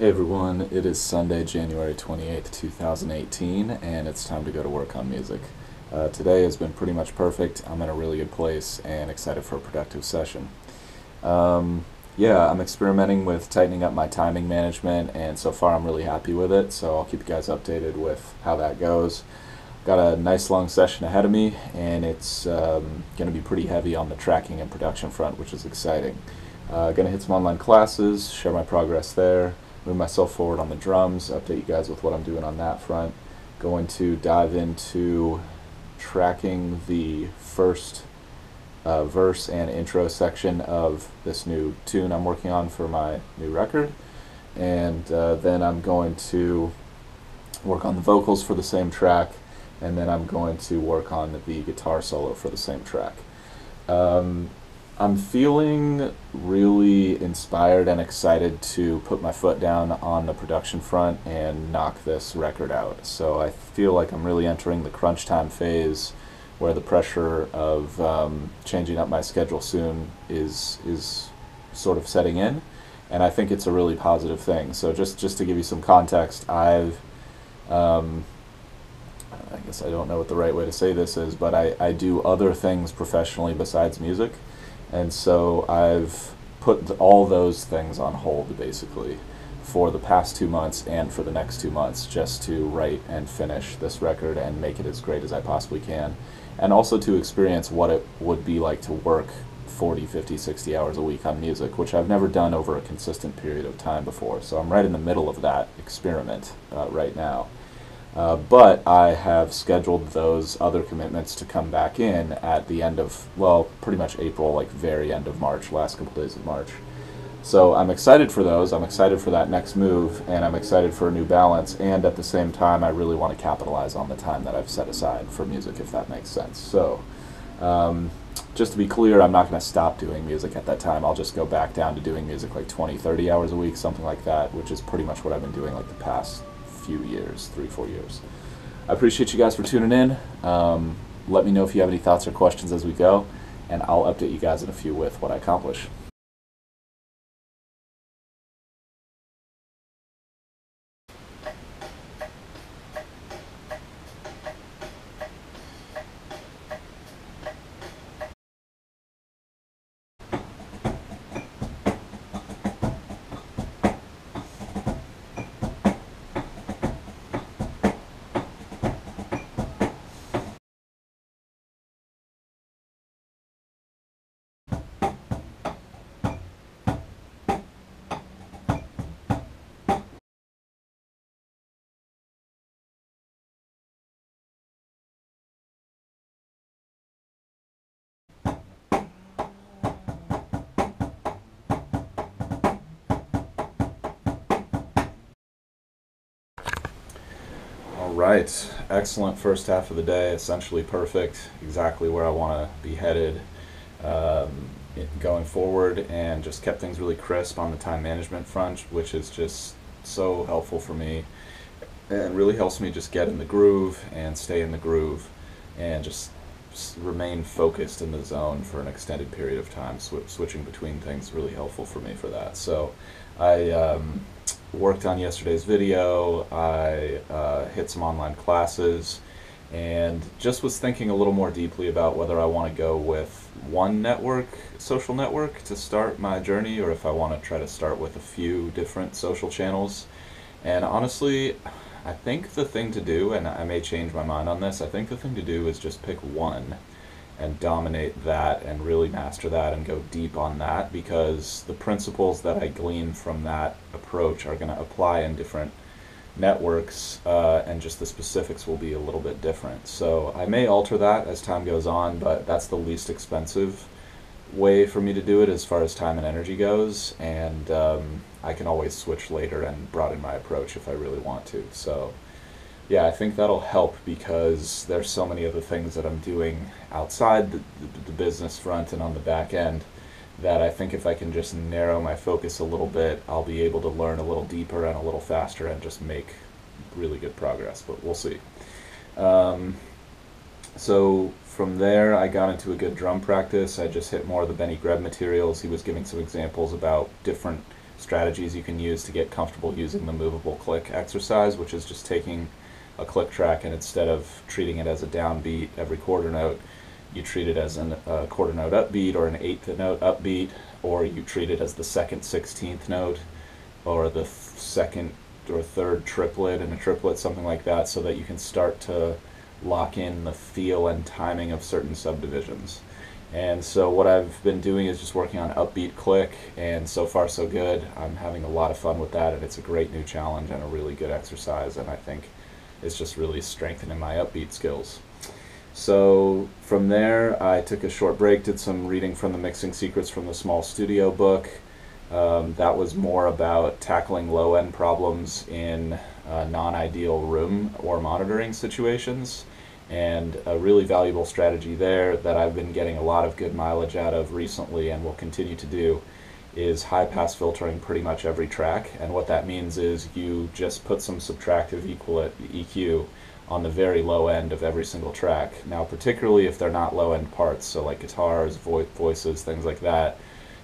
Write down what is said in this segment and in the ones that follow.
Hey everyone, it is Sunday, January 28th, 2018, and it's time to go to work on music. Uh, today has been pretty much perfect. I'm in a really good place and excited for a productive session. Um, yeah, I'm experimenting with tightening up my timing management, and so far I'm really happy with it, so I'll keep you guys updated with how that goes. Got a nice long session ahead of me, and it's um, going to be pretty heavy on the tracking and production front, which is exciting. Uh, going to hit some online classes, share my progress there move myself forward on the drums, update you guys with what I'm doing on that front. Going to dive into tracking the first uh, verse and intro section of this new tune I'm working on for my new record. And uh, then I'm going to work on the vocals for the same track, and then I'm going to work on the guitar solo for the same track. Um, I'm feeling really inspired and excited to put my foot down on the production front and knock this record out. So I feel like I'm really entering the crunch time phase where the pressure of um, changing up my schedule soon is is sort of setting in, and I think it's a really positive thing. So just just to give you some context, I've um, I guess I don't know what the right way to say this is, but I, I do other things professionally besides music. And so I've put all those things on hold basically for the past two months and for the next two months just to write and finish this record and make it as great as I possibly can. And also to experience what it would be like to work 40, 50, 60 hours a week on music, which I've never done over a consistent period of time before. So I'm right in the middle of that experiment uh, right now. Uh, but I have scheduled those other commitments to come back in at the end of, well, pretty much April, like very end of March, last couple days of March. So I'm excited for those. I'm excited for that next move, and I'm excited for a new balance. And at the same time, I really want to capitalize on the time that I've set aside for music, if that makes sense. So, um, just to be clear, I'm not going to stop doing music at that time. I'll just go back down to doing music like 20, 30 hours a week, something like that, which is pretty much what I've been doing like the past few years, three, four years. I appreciate you guys for tuning in. Um, let me know if you have any thoughts or questions as we go, and I'll update you guys in a few with what I accomplish. Right, excellent first half of the day, essentially perfect, exactly where I want to be headed um, going forward, and just kept things really crisp on the time management front, which is just so helpful for me and really helps me just get in the groove and stay in the groove and just remain focused in the zone for an extended period of time. Sw- switching between things really helpful for me for that. So I um, worked on yesterday's video. I uh, hit some online classes and just was thinking a little more deeply about whether I want to go with one network, social network, to start my journey, or if I want to try to start with a few different social channels. And honestly, I think the thing to do, and I may change my mind on this, I think the thing to do is just pick one and dominate that and really master that and go deep on that because the principles that I glean from that approach are going to apply in different networks uh, and just the specifics will be a little bit different. So I may alter that as time goes on, but that's the least expensive way for me to do it as far as time and energy goes. And um, I can always switch later and broaden my approach if I really want to. So yeah, I think that'll help because there's so many other things that I'm doing outside the, the, the, business front and on the back end that I think if I can just narrow my focus a little bit, I'll be able to learn a little deeper and a little faster and just make really good progress. But we'll see. Um, so from there, I got into a good drum practice. I just hit more of the Benny Greb materials. He was giving some examples about different strategies you can use to get comfortable using the movable click exercise, which is just taking a click track and instead of treating it as a downbeat every quarter note, you treat it as a uh, quarter note upbeat or an eighth note upbeat, or you treat it as the second sixteenth note, or the th- second or third triplet and a triplet, something like that, so that you can start to lock in the feel and timing of certain subdivisions. And so what I've been doing is just working on upbeat click, and so far so good. I'm having a lot of fun with that, and it's a great new challenge and a really good exercise, and I think it's just really strengthening my upbeat skills. So from there, I took a short break, did some reading from the Mixing Secrets from the Small Studio book. Um, that was more about tackling low end problems in uh, non ideal room or monitoring situations. And a really valuable strategy there that I've been getting a lot of good mileage out of recently and will continue to do is high pass filtering pretty much every track. And what that means is you just put some subtractive equal EQ on the very low end of every single track. Now, particularly if they're not low end parts, so like guitars, vo- voices, things like that,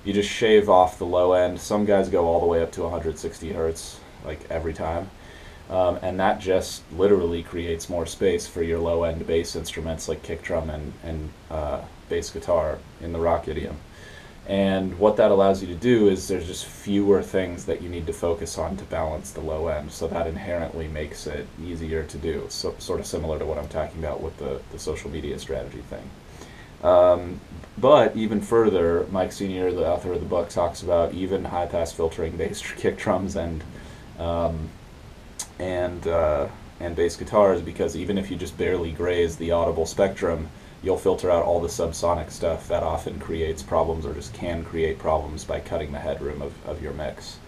you just shave off the low end. Some guys go all the way up to 160 hertz, like every time. Um, and that just literally creates more space for your low end bass instruments like kick drum and, and uh, bass guitar in the rock idiom. And what that allows you to do is there's just fewer things that you need to focus on to balance the low end. So that inherently makes it easier to do. So, sort of similar to what I'm talking about with the, the social media strategy thing. Um, but even further, Mike Senior, the author of the book, talks about even high pass filtering bass kick drums and um, and uh, and bass guitars because even if you just barely graze the audible spectrum, you'll filter out all the subsonic stuff that often creates problems or just can create problems by cutting the headroom of, of your mix.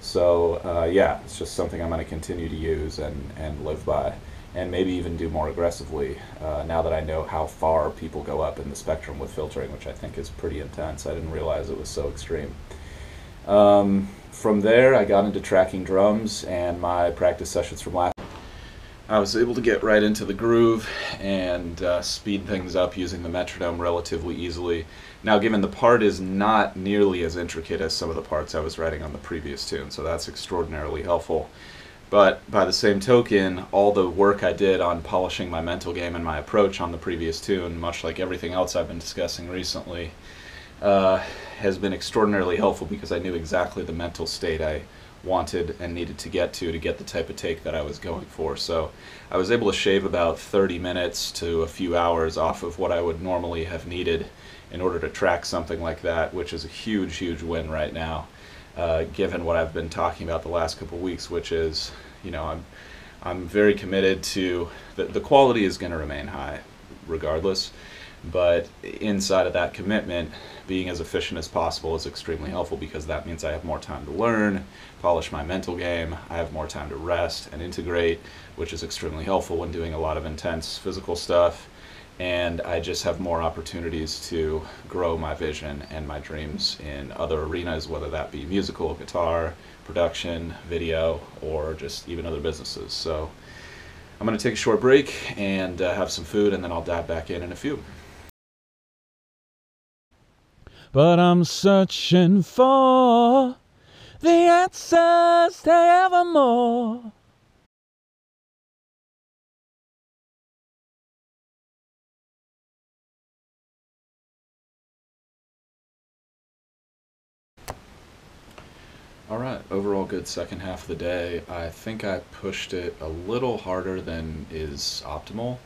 So uh, yeah, it's just something I'm going to continue to use and, and live by, and maybe even do more aggressively uh, now that I know how far people go up in the spectrum with filtering, which I think is pretty intense. I didn't realize it was so extreme. Um, from there, I got into tracking drums and my practice sessions from last. I was able to get right into the groove and uh, speed things up using the metronome relatively easily. Now, given the part is not nearly as intricate as some of the parts I was writing on the previous tune, so that's extraordinarily helpful. But by the same token, all the work I did on polishing my mental game and my approach on the previous tune, much like everything else I've been discussing recently, uh, has been extraordinarily helpful because I knew exactly the mental state I wanted and needed to get to to get the type of take that I was going for. So I was able to shave about 30 minutes to a few hours off of what I would normally have needed in order to track something like that, which is a huge, huge win right now, uh, given what I've been talking about the last couple weeks, which is, you know, I'm I'm very committed to the, the quality is going to remain high regardless. But inside of that commitment, being as efficient as possible is extremely helpful because that means I have more time to learn, polish my mental game, I have more time to rest and integrate, which is extremely helpful when doing a lot of intense physical stuff. And I just have more opportunities to grow my vision and my dreams in other arenas, whether that be musical, guitar, production, video, or just even other businesses. So I'm going to take a short break and uh, have some food, and then I'll dive back in in a few but I'm searching for the answers to evermore. All right, overall good second half of the day. I think I pushed it a little harder than is optimal.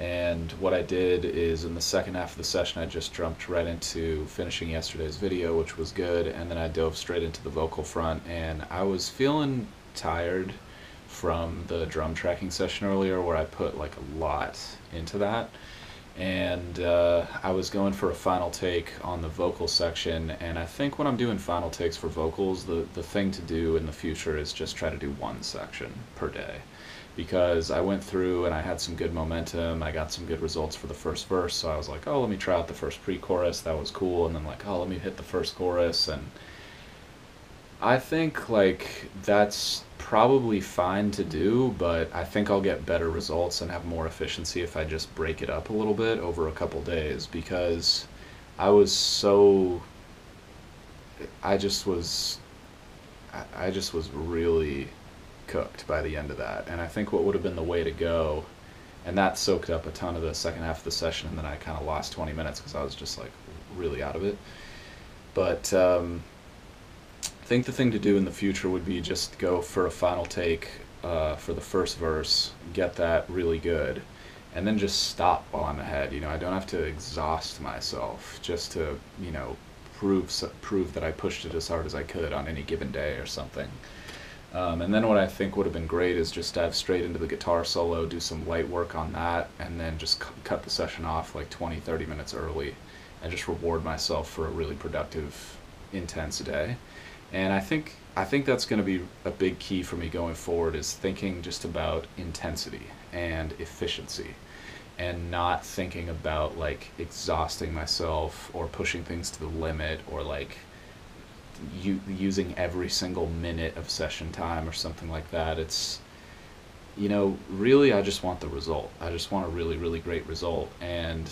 And what I did is in the second half of the session, I just jumped right into finishing yesterday's video, which was good. And then I dove straight into the vocal front. And I was feeling tired from the drum tracking session earlier, where I put like a lot into that. And uh, I was going for a final take on the vocal section. And I think when I'm doing final takes for vocals, the, the thing to do in the future is just try to do one section per day because I went through and I had some good momentum. I got some good results for the first verse, so I was like, oh, let me try out the first pre-chorus. That was cool, and then like, oh, let me hit the first chorus, and I think like that's probably fine to do, but I think I'll get better results and have more efficiency if I just break it up a little bit over a couple days because I was so I just was I, I just was really cooked by the end of that. And I think what would have been the way to go, and that soaked up a ton of the second half of the session, and then I kind of lost 20 minutes because I was just like really out of it. But um, I think the thing to do in the future would be just go for a final take uh, for the first verse, get that really good, and then just stop while I'm ahead. You know, I don't have to exhaust myself just to, you know, prove prove that I pushed it as hard as I could on any given day or something. Um, and then what I think would have been great is just dive straight into the guitar solo, do some light work on that, and then just c- cut the session off like 20, 30 minutes early and just reward myself for a really productive, intense day. And I think I think that's going to be a big key for me going forward is thinking just about intensity and efficiency and not thinking about like exhausting myself or pushing things to the limit or like u- using every single minute of session time or something like that. It's, you know, really, I just want the result. I just want a really, really great result. And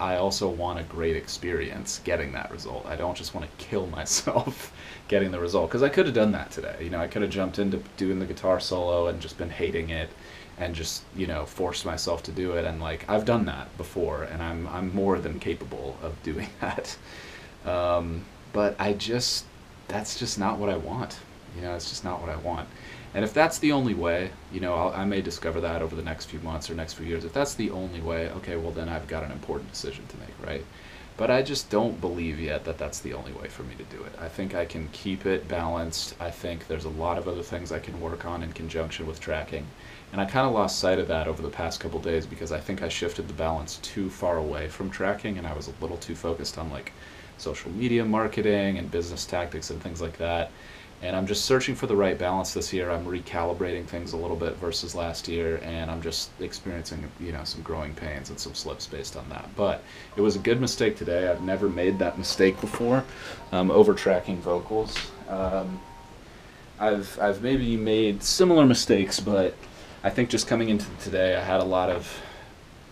I also want a great experience getting that result. I don't just want to kill myself getting the result because I could have done that today. You know, I could have jumped into doing the guitar solo and just been hating it and just you know forced myself to do it and like I've done that before and I'm I'm more than capable of doing that. Um, but I just that's just not what I want. You know, it's just not what I want. And if that's the only way, you know, I'll, i may discover that over the next few months or next few years. If that's the only way, okay, well then I've got an important decision to make, right? But I just don't believe yet that that's the only way for me to do it. I think I can keep it balanced. I think there's a lot of other things I can work on in conjunction with tracking. And I kind of lost sight of that over the past couple days because I think I shifted the balance too far away from tracking and I was a little too focused on like social media marketing and business tactics and things like that. And I'm just searching for the right balance this year. I'm recalibrating things a little bit versus last year, and I'm just experiencing, you know, some growing pains and some slips based on that. But it was a good mistake today. I've never made that mistake before, um, over tracking vocals. Um, I've I've maybe made similar mistakes, but I think just coming into today, I had a lot of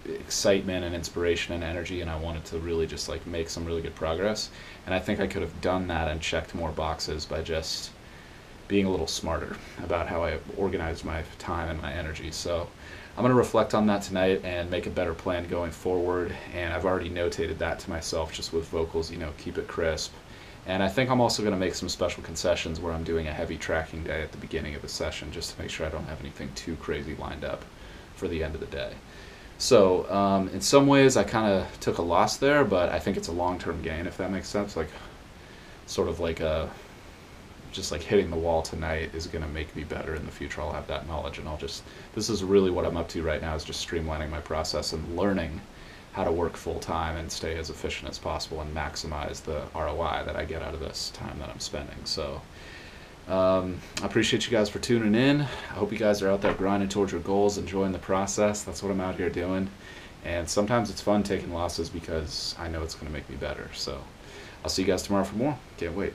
excitement and inspiration and energy and I wanted to really just like make some really good progress. And I think I could have done that and checked more boxes by just being a little smarter about how I organized my time and my energy. So I'm going to reflect on that tonight and make a better plan going forward. And I've already notated that to myself just with vocals you know keep it crisp. And I think I'm also going to make some special concessions where I'm doing a heavy tracking day at the beginning of the session just to make sure I don't have anything too crazy lined up for the end of the day. So um, in some ways, I kind of took a loss there, but I think it's a long-term gain, if that makes sense. Like, sort of like a, just like hitting the wall tonight is going to make me better in the future. I'll have that knowledge, and I'll just. This is really what I'm up to right now is just streamlining my process and learning how to work full time and stay as efficient as possible and maximize the ROI that I get out of this time that I'm spending. So. Um, I appreciate you guys for tuning in. I hope you guys are out there grinding towards your goals, enjoying the process. That's what I'm out here doing. And sometimes it's fun taking losses because I know it's going to make me better. So I'll see you guys tomorrow for more. Can't wait.